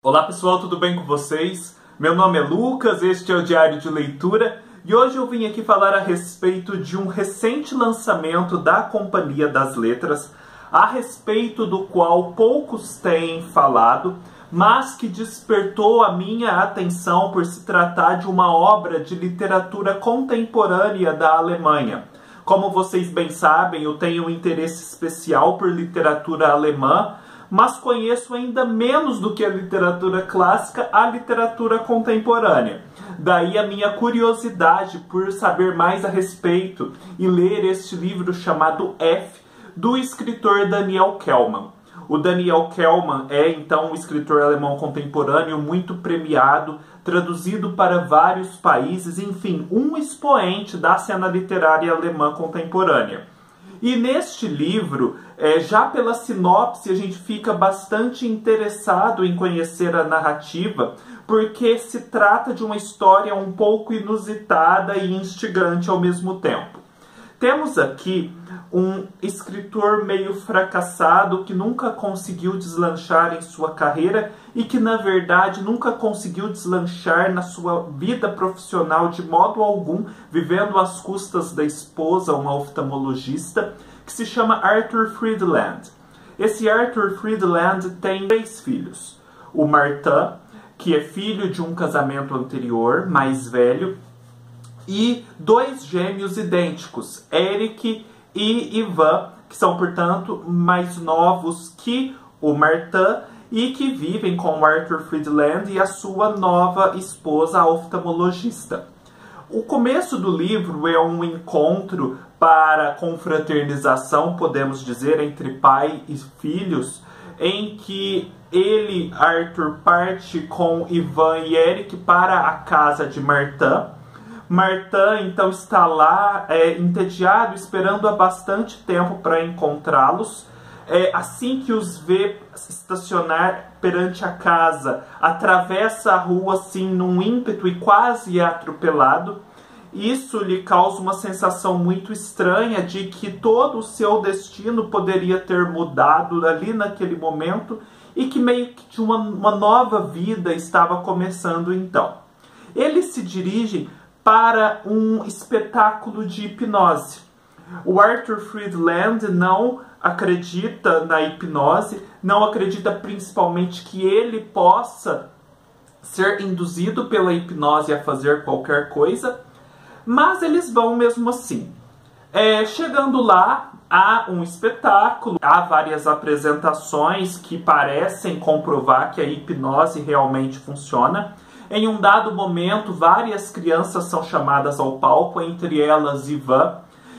Olá pessoal, tudo bem com vocês? Meu nome é Lucas, este é o Diário de Leitura e hoje eu vim aqui falar a respeito de um recente lançamento da Companhia das Letras, a respeito do qual poucos têm falado, mas que despertou a minha atenção por se tratar de uma obra de literatura contemporânea da Alemanha. Como vocês bem sabem, eu tenho um interesse especial por literatura alemã, mas conheço ainda menos do que a literatura clássica a literatura contemporânea. Daí a minha curiosidade por saber mais a respeito e ler este livro chamado F, do escritor Daniel Kellman. O Daniel Kellman é então um escritor alemão contemporâneo muito premiado, traduzido para vários países, enfim, um expoente da cena literária alemã contemporânea. E neste livro, é, já pela sinopse, a gente fica bastante interessado em conhecer a narrativa, porque se trata de uma história um pouco inusitada e instigante ao mesmo tempo. Temos aqui um escritor meio fracassado que nunca conseguiu deslanchar em sua carreira e que, na verdade, nunca conseguiu deslanchar na sua vida profissional de modo algum, vivendo às custas da esposa, uma oftalmologista, que se chama Arthur Friedland. Esse Arthur Friedland tem três filhos. O Martin, que é filho de um casamento anterior, mais velho, e dois gêmeos idênticos, Eric e Ivan, que são, portanto, mais novos que o Martin e que vivem com Arthur Friedland e a sua nova esposa, a oftalmologista. O começo do livro é um encontro para confraternização, podemos dizer, entre pai e filhos, em que ele, Arthur, parte com Ivan e Eric para a casa de Martin Martin então está lá é, entediado, esperando há bastante tempo para encontrá-los. É, assim que os vê estacionar perante a casa, atravessa a rua assim num ímpeto e quase é atropelado. Isso lhe causa uma sensação muito estranha de que todo o seu destino poderia ter mudado ali naquele momento e que meio que uma, uma nova vida estava começando então. Eles se dirigem para um espetáculo de hipnose. O Arthur Friedland não acredita na hipnose, não acredita principalmente que ele possa ser induzido pela hipnose a fazer qualquer coisa, mas eles vão mesmo assim. É, chegando lá, há um espetáculo, há várias apresentações que parecem comprovar que a hipnose realmente funciona. Em um dado momento, várias crianças são chamadas ao palco, entre elas Ivan.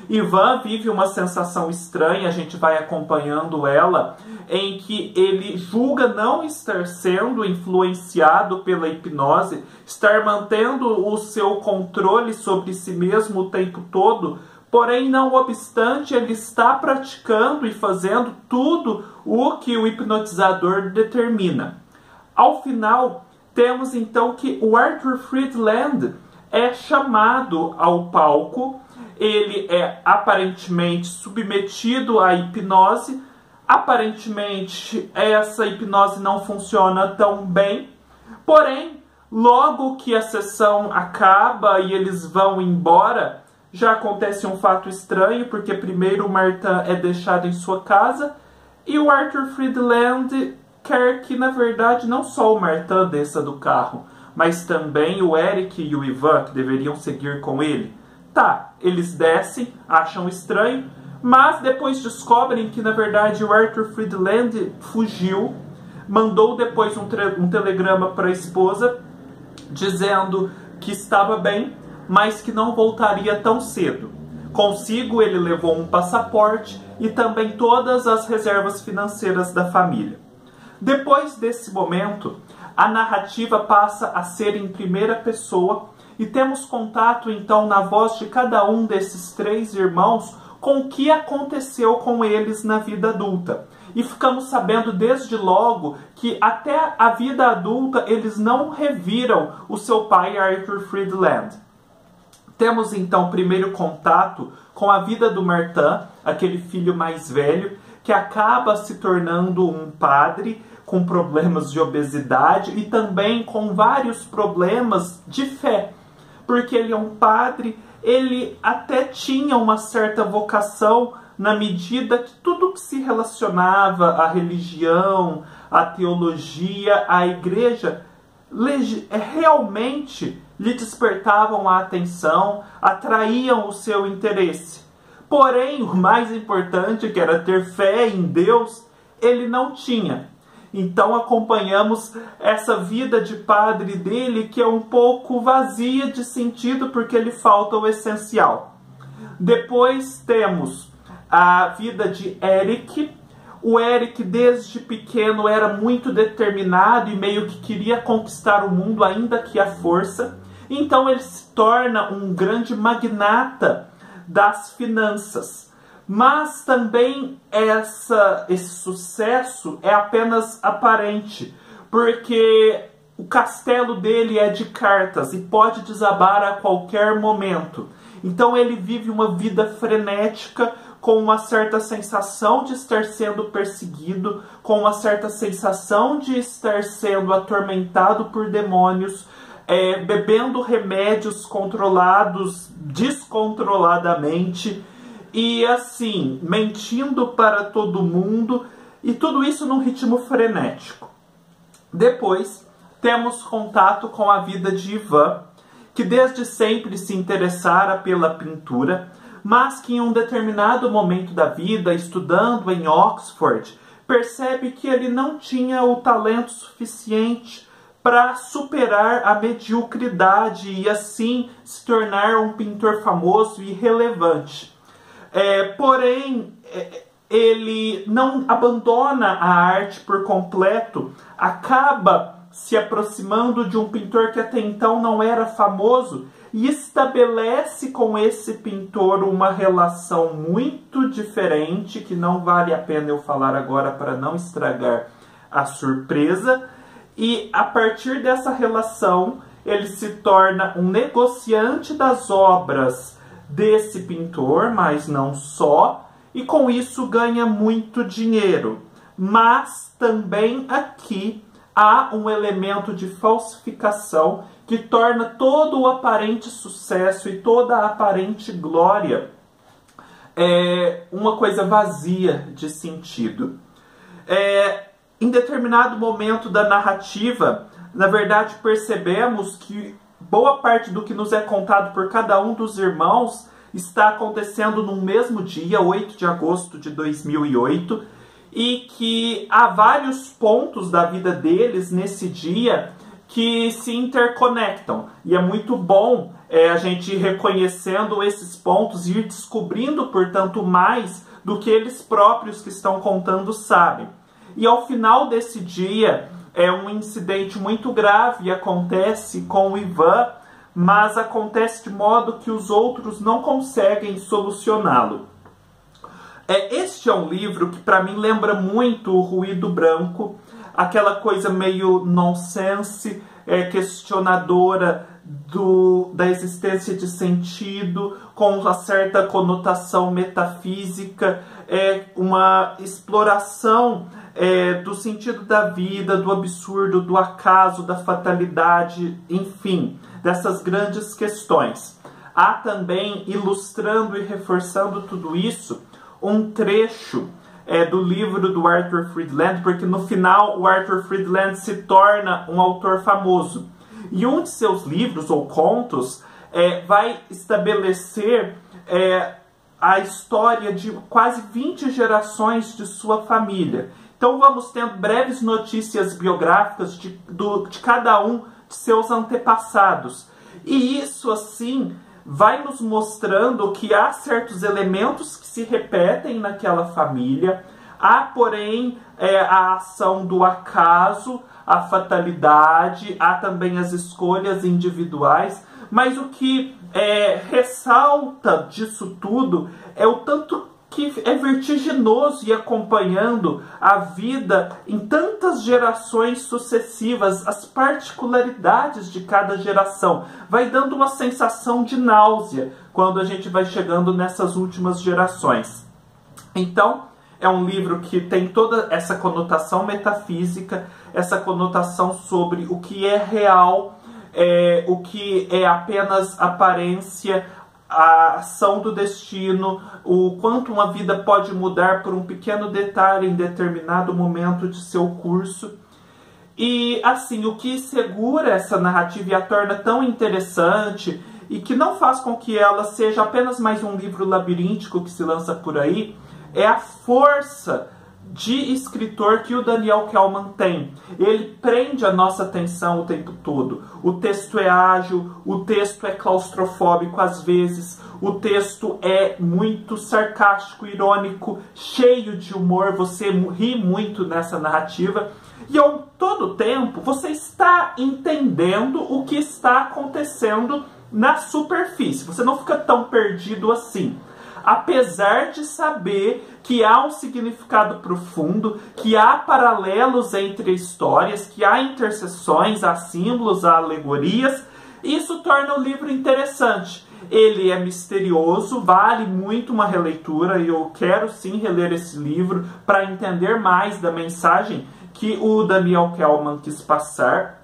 Ivan vive uma sensação estranha, a gente vai acompanhando ela, em que ele julga não estar sendo influenciado pela hipnose, estar mantendo o seu controle sobre si mesmo o tempo todo, porém, não obstante, ele está praticando e fazendo tudo o que o hipnotizador determina. Ao final, temos então que o Arthur Friedland é chamado ao palco, ele é aparentemente submetido à hipnose, aparentemente essa hipnose não funciona tão bem, porém, logo que a sessão acaba e eles vão embora, já acontece um fato estranho, porque primeiro o Martin é deixado em sua casa e o Arthur Friedland quer que, na verdade, não só o Martin desça do carro, mas também o Eric e o Ivan, que deveriam seguir com ele. Tá, eles descem, acham estranho, mas depois descobrem que, na verdade, o Arthur Friedland fugiu, mandou depois um, um telegrama para a esposa dizendo que estava bem, mas que não voltaria tão cedo. Consigo, ele levou um passaporte e também todas as reservas financeiras da família. Depois desse momento, a narrativa passa a ser em primeira pessoa e temos contato então na voz de cada um desses três irmãos com o que aconteceu com eles na vida adulta. E ficamos sabendo desde logo que até a vida adulta eles não reviram o seu pai Arthur Friedland. Temos então primeiro contato com a vida do Martin, aquele filho mais velho, que acaba se tornando um padre com problemas de obesidade e também com vários problemas de fé, porque ele é um padre, ele até tinha uma certa vocação na medida que tudo que se relacionava à religião, à teologia, à igreja, realmente lhe despertavam a atenção, atraíam o seu interesse. Porém, o mais importante, que era ter fé em Deus, ele não tinha. Então acompanhamos essa vida de padre dele que é um pouco vazia de sentido porque lhe falta o essencial. Depois temos a vida de Eric. O Eric desde pequeno era muito determinado e meio que queria conquistar o mundo ainda que a força. Então ele se torna um grande magnata das finanças. Mas também essa, esse sucesso é apenas aparente, porque o castelo dele é de cartas e pode desabar a qualquer momento. Então ele vive uma vida frenética com uma certa sensação de estar sendo perseguido, com uma certa sensação de estar sendo atormentado por demônios, é, bebendo remédios controlados descontroladamente e assim, mentindo para todo mundo e tudo isso num ritmo frenético. Depois, temos contato com a vida de Ivan, que desde sempre se interessara pela pintura, mas que em um determinado momento da vida, estudando em Oxford, percebe que ele não tinha o talento suficiente para superar a mediocridade e assim se tornar um pintor famoso e relevante. É, porém, é, ele não abandona a arte por completo, acaba se aproximando de um pintor que até então não era famoso e estabelece com esse pintor uma relação muito diferente, que não vale a pena eu falar agora para não estragar a surpresa. E a partir dessa relação, ele se torna um negociante das obras desse pintor, mas não só, e com isso ganha muito dinheiro. Mas também aqui há um elemento de falsificação que torna todo o aparente sucesso e toda a aparente glória é, uma coisa vazia de sentido. É, em determinado momento da narrativa, na verdade, percebemos que boa parte do que nos é contado por cada um dos irmãos está acontecendo no mesmo dia, 8 de agosto de 2008, e que há vários pontos da vida deles nesse dia que se interconectam. E é muito bom é, a gente ir reconhecendo esses pontos e ir descobrindo, portanto, mais do que eles próprios que estão contando sabem. E ao final desse dia, é um incidente muito grave acontece com o Ivan, mas acontece de modo que os outros não conseguem solucioná-lo. É, este é um livro que para mim lembra muito o Ruído Branco, aquela coisa meio nonsense, é, questionadora do, da existência de sentido, com uma certa conotação metafísica, é uma exploração é, do sentido da vida, do absurdo, do acaso, da fatalidade, enfim, dessas grandes questões. Há também, ilustrando e reforçando tudo isso, um trecho é, do livro do Arthur Friedland, porque no final o Arthur Friedland se torna um autor famoso. E um de seus livros ou contos é, vai estabelecer é, a história de quase 20 gerações de sua família. Então vamos tendo breves notícias biográficas de, do, de cada um de seus antepassados. E isso, assim, vai nos mostrando que há certos elementos que se repetem naquela família, há, porém, é, a ação do acaso, a fatalidade, há também as escolhas individuais, mas o que é, ressalta disso tudo é o tanto que é vertiginoso e acompanhando a vida em tantas gerações sucessivas, as particularidades de cada geração. Vai dando uma sensação de náusea quando a gente vai chegando nessas últimas gerações. Então, É um livro que tem toda essa conotação metafísica, essa conotação sobre o que é real, é, o que é apenas aparência, a ação do destino, o quanto uma vida pode mudar por um pequeno detalhe em determinado momento de seu curso. E assim, o que segura essa narrativa e a torna tão interessante e que não faz com que ela seja apenas mais um livro labiríntico que se lança por aí, é a força de escritor que o Daniel Kellman tem. Ele prende a nossa atenção o tempo todo. O texto é ágil, o texto é claustrofóbico às vezes, o texto é muito sarcástico, irônico, cheio de humor, você ri muito nessa narrativa. E ao todo tempo você está entendendo o que está acontecendo na superfície. Você não fica tão perdido assim apesar de saber que há um significado profundo, que há paralelos entre histórias, que há interseções, há símbolos, há alegorias, isso torna o livro interessante. Ele é misterioso, vale muito uma releitura e eu quero sim reler esse livro para entender mais da mensagem que o Daniel Kellman quis passar.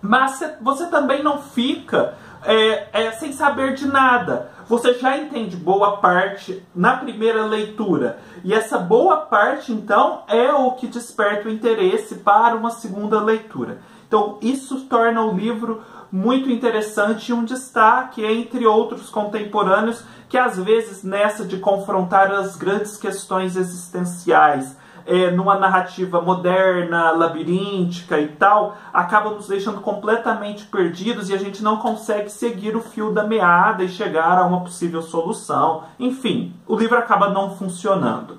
Mas você também não fica é, é, sem saber de nada. Você já entende boa parte na primeira leitura. E essa boa parte, então, é o que desperta o interesse para uma segunda leitura. Então, isso torna o livro muito interessante e um destaque entre outros contemporâneos que, às vezes, nessa de confrontar as grandes questões existenciais é, numa narrativa moderna, labiríntica e tal, acaba nos deixando completamente perdidos e a gente não consegue seguir o fio da meada e chegar a uma possível solução. Enfim, o livro acaba não funcionando.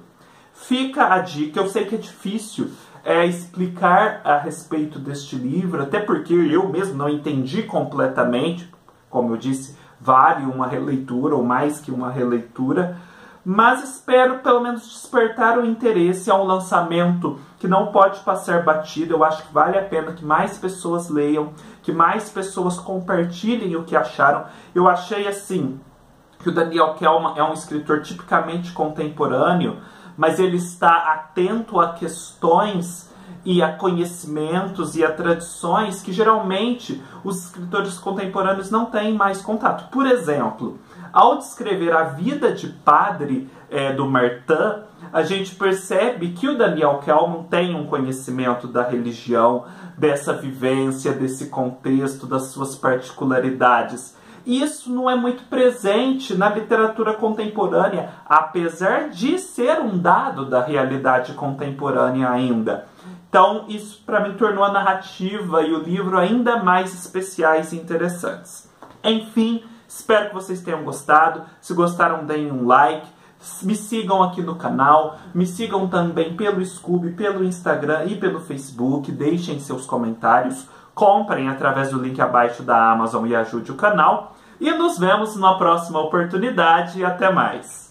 Fica a dica, eu sei que é difícil é, explicar a respeito deste livro, até porque eu mesmo não entendi completamente, como eu disse, vale uma releitura ou mais que uma releitura mas espero pelo menos despertar o interesse a um lançamento que não pode passar batido. Eu acho que vale a pena que mais pessoas leiam, que mais pessoas compartilhem o que acharam. Eu achei assim que o Daniel Kelman é um escritor tipicamente contemporâneo, mas ele está atento a questões e a conhecimentos e a tradições que geralmente os escritores contemporâneos não têm mais contato. Por exemplo, ao descrever a vida de padre é, do Martin, a gente percebe que o Daniel Kellman tem um conhecimento da religião, dessa vivência, desse contexto, das suas particularidades. Isso não é muito presente na literatura contemporânea, apesar de ser um dado da realidade contemporânea ainda. Então, isso para mim tornou a narrativa e o livro ainda mais especiais e interessantes. Enfim, Espero que vocês tenham gostado. Se gostaram, deem um like. Me sigam aqui no canal. Me sigam também pelo Scooby, pelo Instagram e pelo Facebook. Deixem seus comentários. Comprem através do link abaixo da Amazon e ajude o canal. E nos vemos numa próxima oportunidade. Até mais!